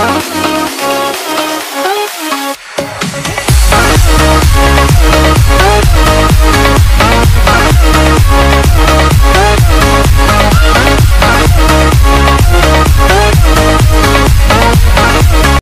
Oh.